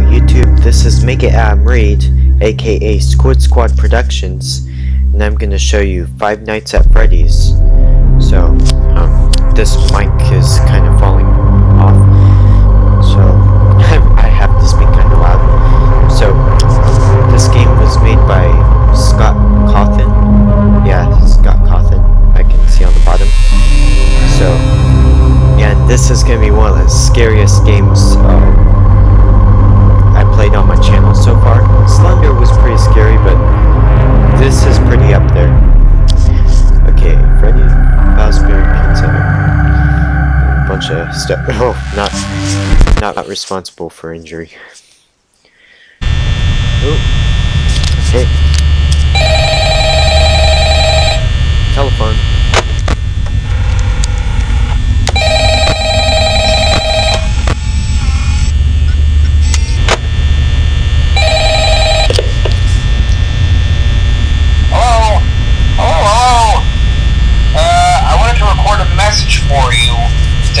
YouTube, this is Mega Adam Reed, aka Squid Squad Productions, and I'm gonna show you Five Nights at Freddy's. So, um, this mic is kind of falling stuff. Oh, not, not responsible for injury. Oh, okay. Telephone. Hello? Hello, hello? Uh, I wanted to record a message for you to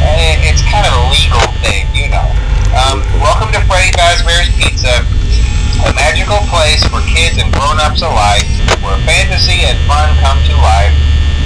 It's kind of a legal thing, you know. Um, welcome to Freddy Fazbear's Pizza, a magical place for kids and grown-ups alike, where fantasy and fun come to life.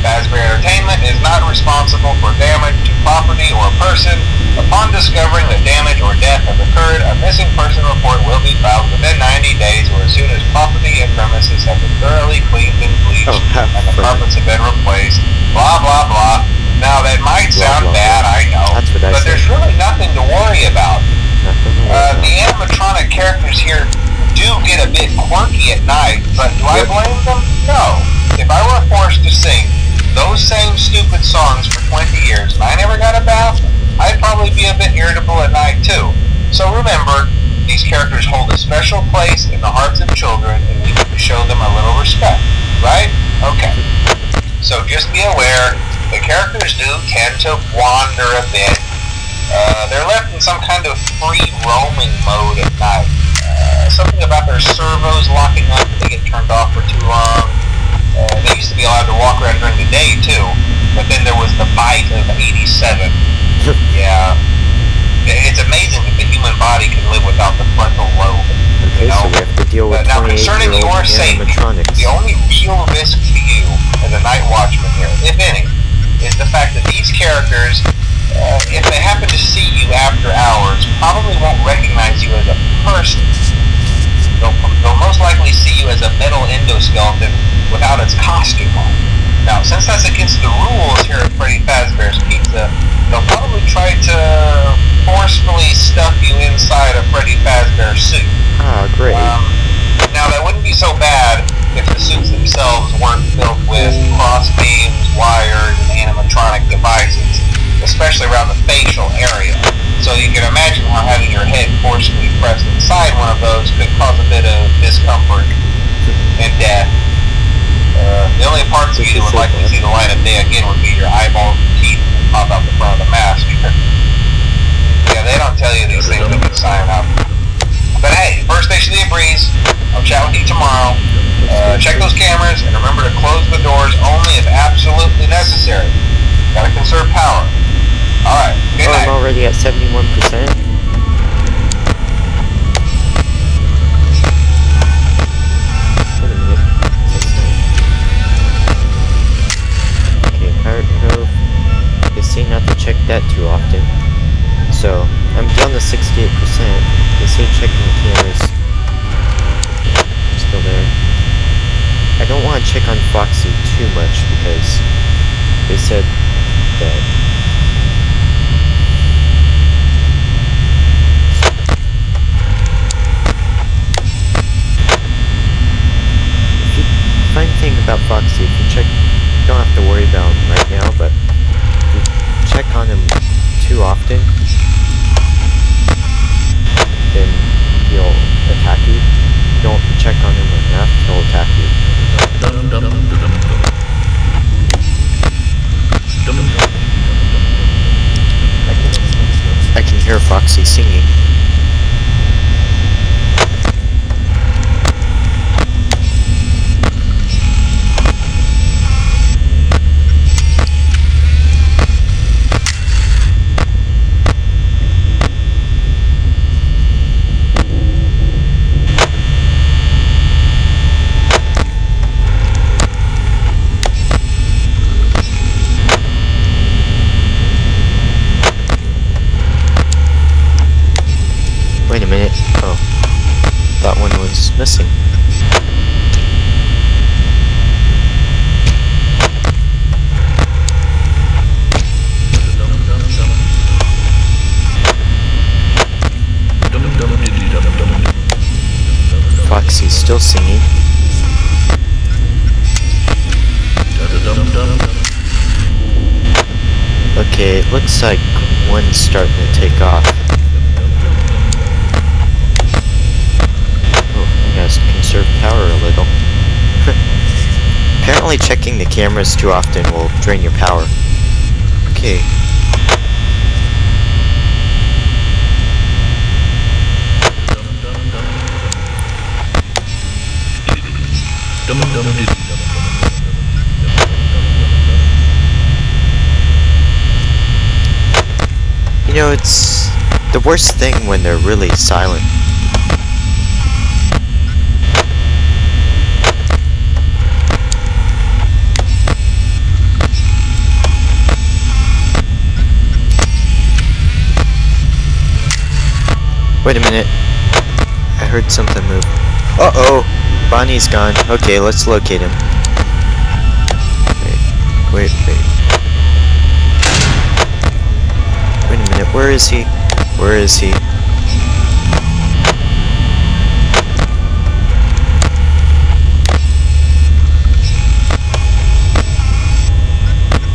Fazbear Entertainment is not responsible for damage to property or person. Upon discovering that damage or death has occurred, a missing person report will be filed within 90 days or as soon as property and premises have been thoroughly cleaned and bleached Oh, and the carpets have been replaced. Blah, blah, blah. Now, that might sound bad. I know, That's what I but there's really nothing to worry about. Nothing to worry Uh, the animatronic characters here do get a bit quirky at night, but do I blame them? No. If I were forced to sing those same stupid songs for 20 years and I never got a bath, I'd probably be a bit irritable at night too. So remember, these characters hold a special place in the hearts of children and we need to show them a little respect, right? Okay. So just be aware, the characters do tend to wander a bit. Uh, they're left in some kind of free roaming mode at night. Uh, something about their servos locking up if they get turned off for too long. Uh, they used to be allowed to walk around during the day too, but then there was the bite of 87. yeah. It's amazing that the human body can live without the frontal lobe. Okay, you know? so we have to deal with Uh, now, concerning your safety, the only real risk to you as a night watchman here, if any, is the fact that these characters, uh, if they happen to see you after hours, probably won't recognize you as a person. They'll, they'll most likely see you as a metal endoskeleton without its costume on. Now, since that's against the rules here at Freddy Fazbear's Pizza, they'll probably try to forcefully stuff you inside a Freddy Fazbear suit. Ah, great. Um, now that wouldn't be so bad if the suits themselves weren't filled forcibly pressed inside one of those could cause a bit of discomfort and death. Uh, the only parts of you that would likely see the light of day again would be your eyeballs and teeth that pop out the front of the mask. yeah, they don't tell you these things when you sign up. But hey, first station of the breeze. I'll chat with you tomorrow. Uh, check those cameras and remember to close the doors only if absolutely necessary. Gotta conserve power. Alright, good oh, night. I'm already at 71%. Don't want to check on Foxy too much because they said that thing about Foxy, if you check, you don't have to worry about him right now, but if you check on him too often, then he'll attack you. If you don't check on him enough, he'll attack you. I can hear Foxy singing. Missing. Foxy's still singing. Okay, it looks like one's starting to take off. Gotta conserve power a little. Apparently checking the cameras too often will drain your power. Okay. You know, it's the worst thing when they're really silent. Wait a minute. I heard something move. Uh-oh! Bonnie's gone. Okay, let's locate him. Wait, wait, wait. Wait a minute, where is he? Where is he?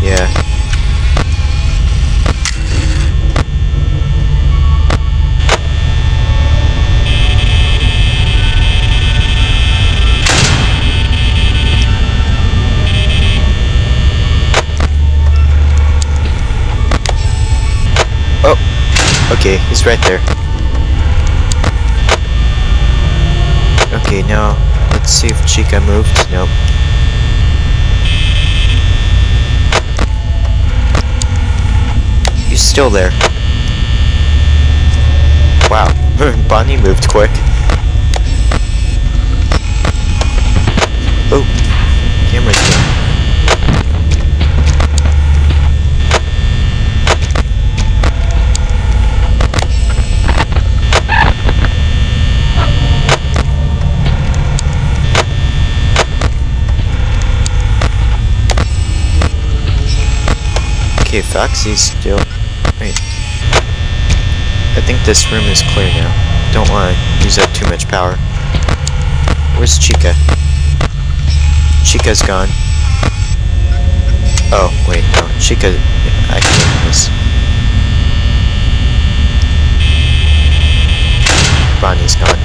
Yeah. Okay, he's right there. Okay, now let's see if Chica moved. Nope. He's still there. Wow, Bonnie moved quick. Oh, camera's down. Foxy's still. Wait. I think this room is clear now. Don't want to use up too much power. Where's Chica? Chica's gone. Oh, wait, no. Chica. I can open this. Bonnie's gone.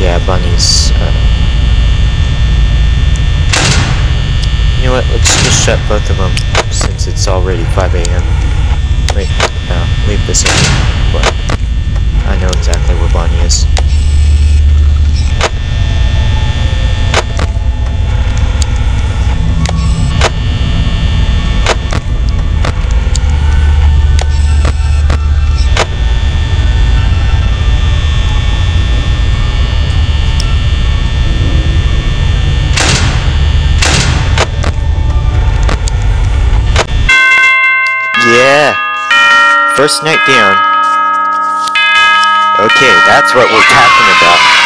Yeah, Bonnie's. Uh, You know what, let's just shut both of them since it's already 5 a.m. Wait, no, leave this open, but I know exactly where Bonnie is. Yeah! First night down. Okay, that's what we're talking about.